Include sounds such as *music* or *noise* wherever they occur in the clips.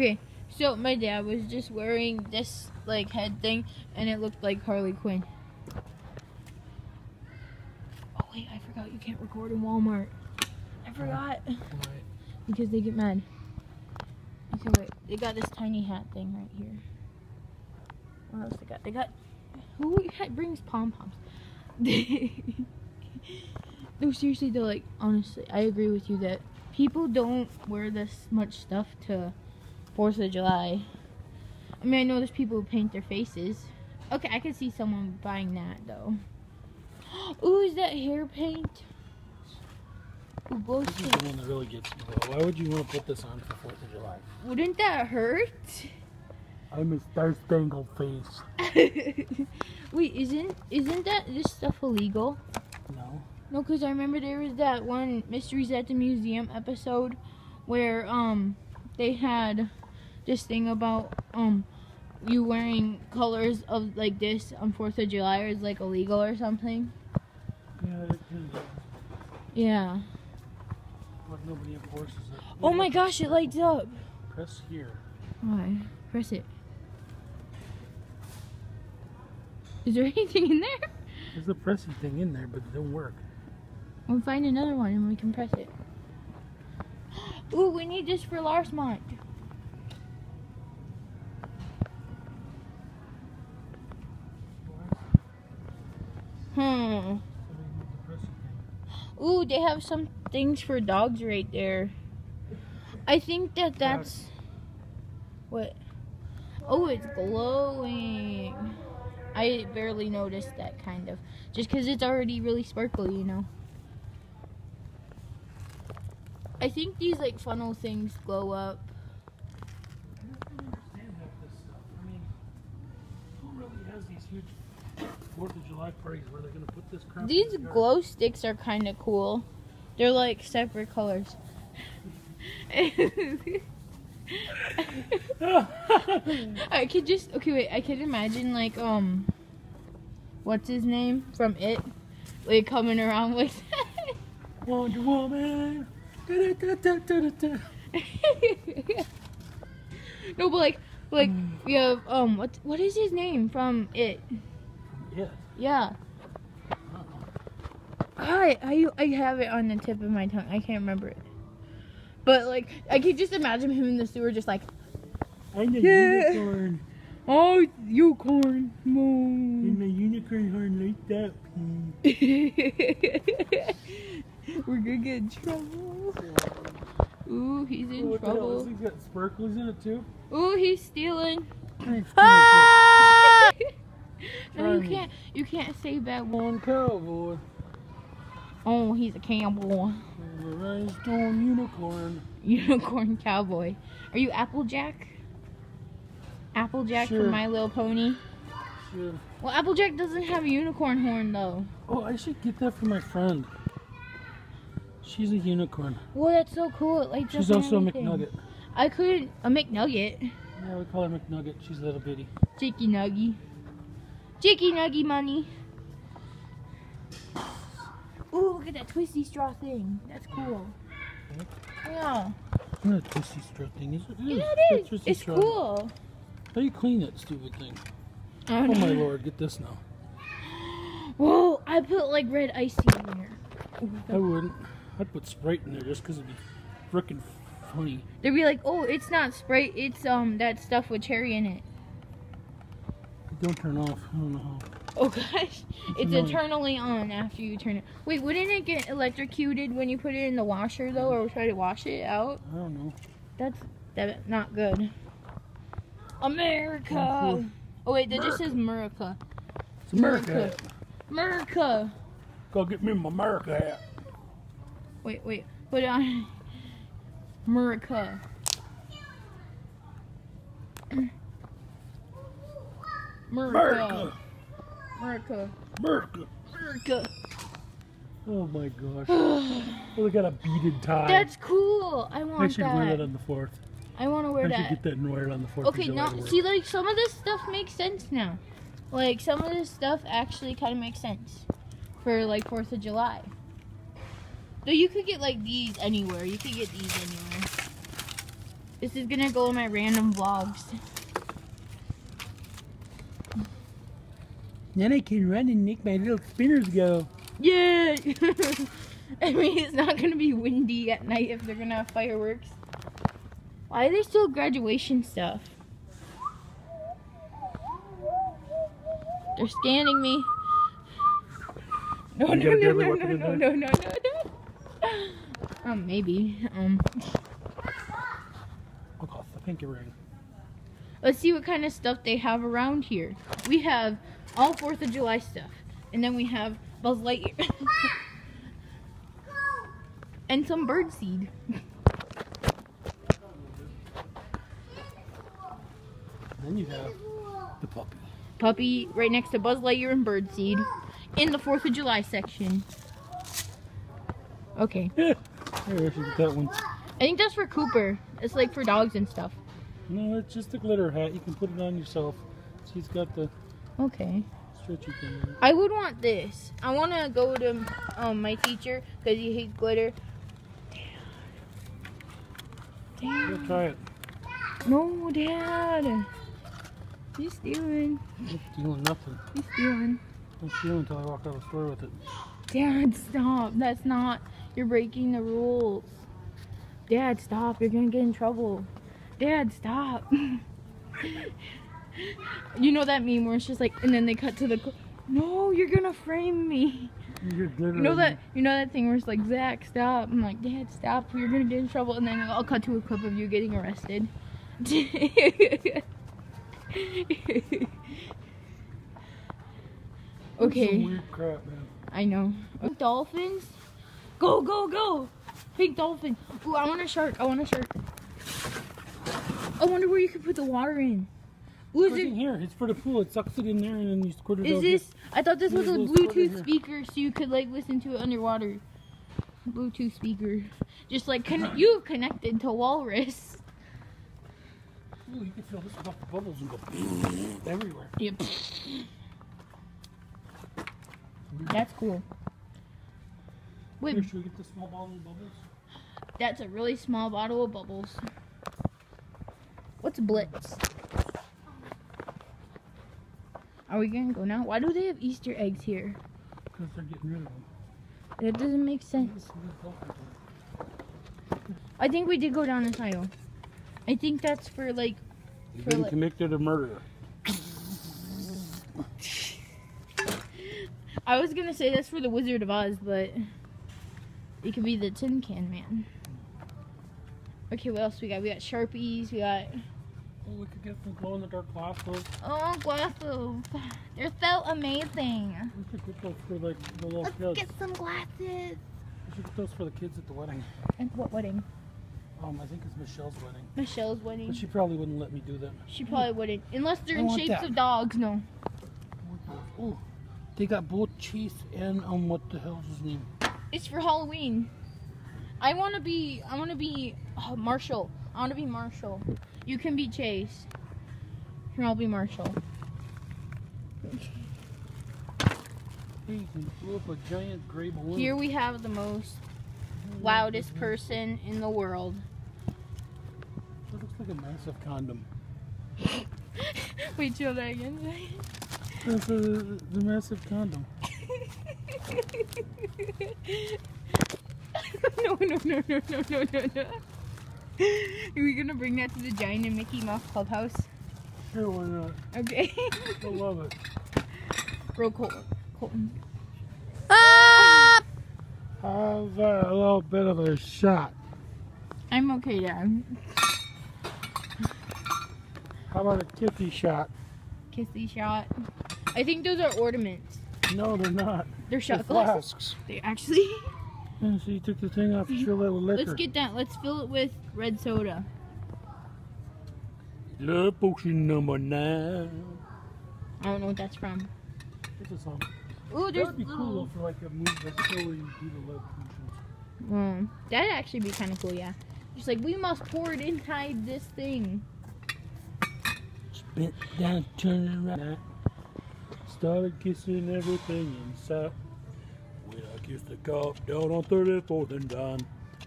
Okay, so my dad was just wearing this like head thing, and it looked like Harley Quinn. Oh wait, I forgot you can't record in Walmart. I forgot because they get mad. Okay, wait, they got this tiny hat thing right here. What else they got? They got who brings pom poms? *laughs* no, seriously though, like honestly, I agree with you that people don't wear this much stuff to Fourth of July. I mean, I know there's people who paint their faces. Okay, I could see someone buying that though. *gasps* Ooh, is that hair paint? Ooh, glow This is the one that really gets me. Why would you want to put this on for Fourth of July? Wouldn't that hurt? I'm a Star Spangled Face. *laughs* Wait, isn't isn't that this stuff illegal? No. No, because I remember there was that one Mysteries at the Museum episode where um they had this thing about um you wearing colors of like this on Fourth of July is like illegal or something. Yeah. Yeah. But nobody enforces it. Oh my gosh, it lights up. Press here. Why? Press it. Is there *laughs* anything in there? There's a pressing thing in there, but it don't work. We'll find another one and we can press it. Ooh, we need this for Larsmont. Hmm. Ooh, they have some things for dogs right there. I think that that's what. Oh, it's glowing. I barely noticed that kind of, just because it's already really sparkly, you know. I think these like funnel things glow up. I don't understand half this stuff. I mean, who really has these huge Fourth of July parties where they're gonna put this crap? These the glow sticks are kind of cool. They're like separate colors. *laughs* I could just okay wait. I could imagine like um, what's his name from It, like coming around with. *laughs* Wonder Woman. *laughs* No, but like like we have um what what is his name from It? Yeah. Yeah. I I I have it on the tip of my tongue. I can't remember it. But like I can just imagine him in the sewer just like I'm a Yeah. unicorn. Oh unicorn And moon. my unicorn horn like that. *laughs* We're gonna get in trouble. Ooh, he's in hell? trouble. Thing's got sparkles in it too. Ooh, he's stealing. Ah! *laughs* no, you can't. You can't say that one. Cowboy. Oh, he's a cowboy. Rhinestone unicorn. *laughs* Unicorn cowboy. Are you Applejack? Applejack Sure. from My Little Pony. Sure. Well, Applejack doesn't have a unicorn horn though. Oh, I should get that for my friend. She's a unicorn. Well, that's so cool. It lights She's up also a. McNugget. I could a McNugget. Yeah, we call her McNugget. She's a little bitty. Chicky Nuggy. Chicky Nuggy money. Ooh, look at that twisty straw thing. That's cool. Yeah. Not a twisty straw thing, is it? Yeah, It's it is. It's straw. cool. How do you clean that stupid thing? Oh, no. my lord, get this now. Whoa, I put like red icing in there. I wouldn't. I'd put Sprite in there just because it'd be frickin' funny. They'd be like, oh, it's not Sprite, it's um that stuff with cherry in it. Don't turn off. I don't know how. Oh *laughs* gosh, it's annoying. eternally on after you turn it. Wait, wouldn't it get electrocuted when you put it in the washer though, or try to wash it out? I don't know. That's that not good. America. Oh wait, that just says America. It's America. America. America. Go get me my America hat. Wait, wait, put it on. America. America. America. America. America. America. Oh my gosh. *sighs* Oh, they got a beaded tie. That's cool. I want that. I should that. wear that on the 4th. I want to wear I should get that and wear it on the 4th Okay, now see, like some of this stuff makes sense now. Like some of this stuff actually kind of makes sense for like Fourth of July. Though you could get like these anywhere. You could get these anywhere. This is gonna go in my random vlogs. Then I can run and make my little spinners go. Yeah. *laughs* I mean, it's not gonna be windy at night if they're gonna have fireworks. Why are they still graduation stuff? They're scanning me. *laughs* No, You no, got a no, deadly no, weapon no, in no, there? no, no, no, no. Um, maybe. Um, I'll call the pinky ring. let's see what kind of stuff they have around here. We have all Fourth of July stuff, and then we have Buzz Lightyear, *laughs* and some bird seed. Then you have the puppy. Puppy right next to Buzz Lightyear and Birdseed in the 4th of July section. Okay. *laughs* Here, I should get that one. I think that's for Cooper. It's like for dogs and stuff. No, it's just a glitter hat. You can put it on yourself. She's got the Okay. stretchy thing. I would want this. I want to go to um, my teacher because he hates glitter. Go Dad. try it. No, Dad. He's stealing. I'm stealing nothing. He's stealing. I'm stealing until I walk out of the store with it. Dad, stop. That's not. You're breaking the rules. Dad, stop. You're gonna get in trouble. Dad, stop. *laughs* you know that meme where it's just like, and then they cut to the. No, you're gonna frame me. You know that. You know that thing where it's like, Zach, stop. I'm like, Dad, stop. You're gonna get in trouble, and then I'll cut to a clip of you getting arrested. *laughs* Okay. weird crap, man. I know. Dolphins? Go, go, go! Pink dolphin. Ooh, I want a shark. I want a shark. I wonder where you could put the water in. Ooh, is, it in here. It's for the pool. It sucks it in there and then you squirt it is this? I thought this was a There's a little squirt in Bluetooth speaker so you could like listen to it underwater. Bluetooth speaker. Just like con- *laughs* you connected to Walrus. Ooh, you can fill this up the bubbles and go *laughs* everywhere. Yep. That's cool. Wait, Here, should we get the small bottle of bubbles? that's a really small bottle of bubbles. What's Blitz? Are we gonna go now? Why do they have Easter eggs here? Because they're getting rid of them. That doesn't make sense. I think we did go down this aisle. I think that's for like You've For been like- convicted of murder. *laughs* I was gonna say that's for the Wizard of Oz, but it could be the Tin Can Man. Okay, what else we got? We got Sharpies. We got Oh, we could get some glow in the dark glass those. oh glasses. They're so amazing. We could get those for like the little Let's kids. get some glasses. We should get those for the kids at the wedding. And what wedding? Um, I think it's Michelle's wedding. Michelle's But wedding. she probably wouldn't let me do that. She probably wouldn't, unless they're I in shapes that. of dogs. No. Oh, they got both Chase and um, what the hell's his name? It's for Halloween. I want to be. I want to be uh, Marshall. I want to be Marshall. You can be Chase. Here, I'll be Marshall. Hey, you can blow up a giant gray balloon. Here we have the most loudest person in the world. That looks like a massive condom. *laughs* Wait, show that again. That's *laughs* a, the massive condom. *laughs* *laughs* no, no, no, no, no, no, no, no. Are we gonna bring that to the Giant and Mickey Mouse Clubhouse? Sure, why not? Okay. I love it. Bro, Colton. Colton. How's that a little bit of a shot? I'm okay, Dad. How about a kissy shot? Kissy shot. I think those are ornaments. No, they're not. They're They're shot glasses. flasks. They actually. *laughs* And so you took the thing off, you fill that with liquor. Let's get that. Let's fill it with red soda. Love potion number nine. I don't know what that's from. It's a song. Ooh, there's That'd be little. cool for like a movie, like a show where you the love potions. Um, that'd actually be kind of cool, yeah. Just like we must pour it inside this thing. Bent down, turning around. Started kissing everything inside. When I kissed the cop down on 34th and Don,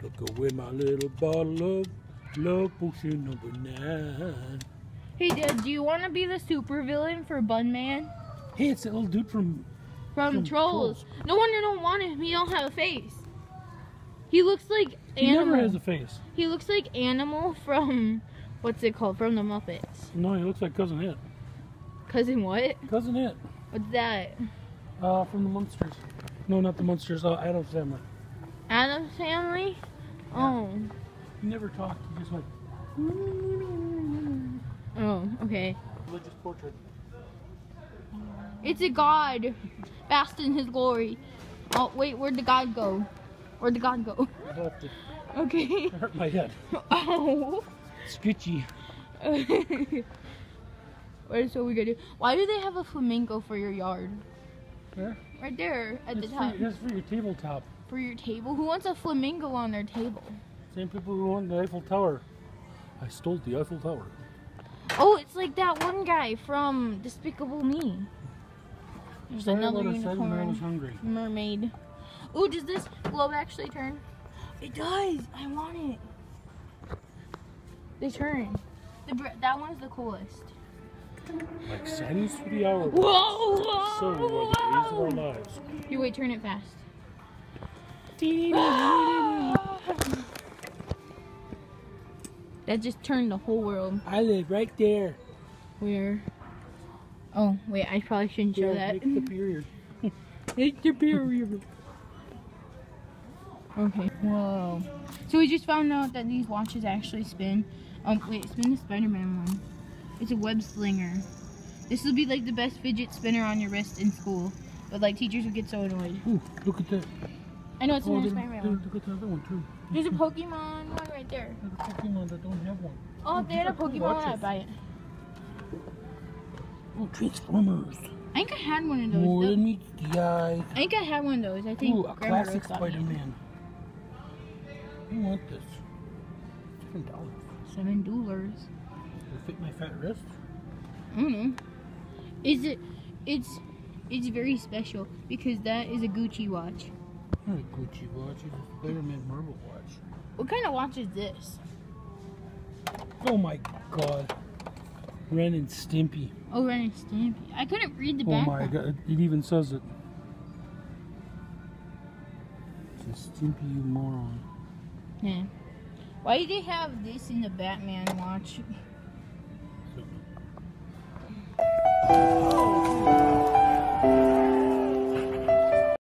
took away my little bottle of Love potion number nine. Hey, Dad, do you want to be the supervillain for Bunman Hey, it's that little dude from. from From Trolls? Trolls. No wonder I don't want him. He don't have a face. He looks like He animal. never has a face. He looks like animal from what's it called? From the Muppets. No, he looks like Cousin It. Cousin what? Cousin It. What's that? Uh, from the Munsters. No, not the Munsters. Uh, Addams family. Addams family? Oh. He never talked. He just went. Oh, okay. Religious portrait. It's a god, vast in his glory. Oh, wait, where'd the god go? Where'd the god go? I left it. Okay. It hurt my head. *laughs* Oh. Sketchy. *laughs* what is what we gonna do? Why do they have a flamingo for your yard? Where? Right there at the It's for, top. it's for your tabletop. For your table? Who wants a flamingo on their table? Same people who want the Eiffel Tower. I stole the Eiffel Tower. Oh, it's like that one guy from Despicable Me. There's Sorry another what I said was unicorn hungry. mermaid. Oh, does this globe actually turn? It does. I want it. They turn. The that one's the coolest. Like sands through the hour. Whoa! whoa So are the days of our lives. You wait, turn it fast. That just turned the whole world. I live right there. Where? Oh, wait, I probably shouldn't show that. Make the period. *laughs* It's the period. Okay. Whoa. So we just found out that these watches actually spin. Um, wait, spin the Spider-Man one. It's a web slinger. This will be like the best fidget spinner on your wrist in school. But like teachers would get so annoyed. Ooh, look at that. I know it's Oh, there- Spider-Man one. look at the other one too. There's a Pokemon one right there. There's a Pokemon that don't have one. Oh, Oh, they had a these are cool Pokemon one, I'd buy it. Oh, Transformers. I think I had one of those. More than meets the eye. I think I had one of those. I think Ooh, a Grandma classic. Spider-Man. I want this. Seven dollars. Seven dollars. Fit my fat wrist. I don't know. Is it? It's it's very special because that is a Gucci watch. Not a Gucci watch. It's a Spider-Man Marvel watch. What kind of watch is this? Oh my God. Ren and Stimpy. Oh, Ren and Stimpy. I couldn't read the Oh back. Oh my God. It even says it. It's a Stimpy, you moron. Yeah. Why do they have this in the Batman watch? *laughs*